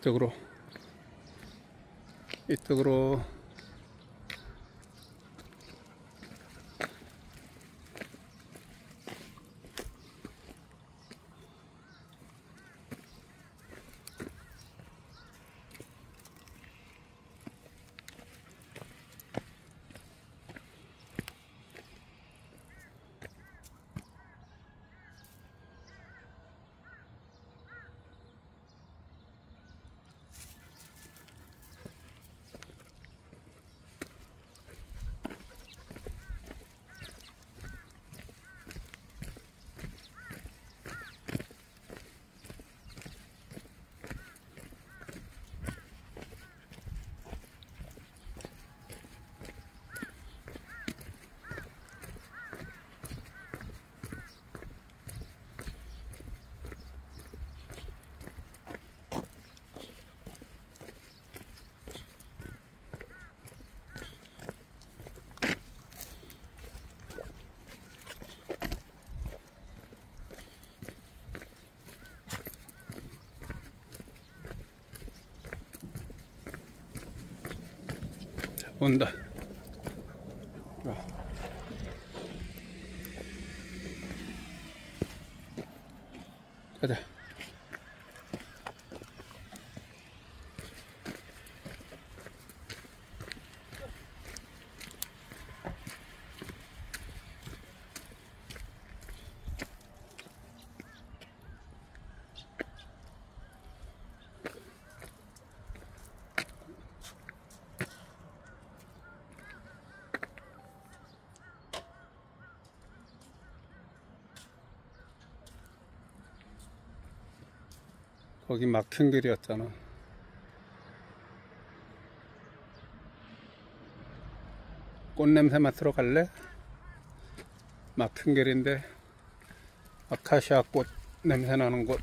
이쪽으로 이쪽으로 온다. 와. 가자. 거기 막힌 길이었잖아. 꽃 냄새 맡으러 갈래? 막힌 길인데 아카시아 꽃 냄새 나는 곳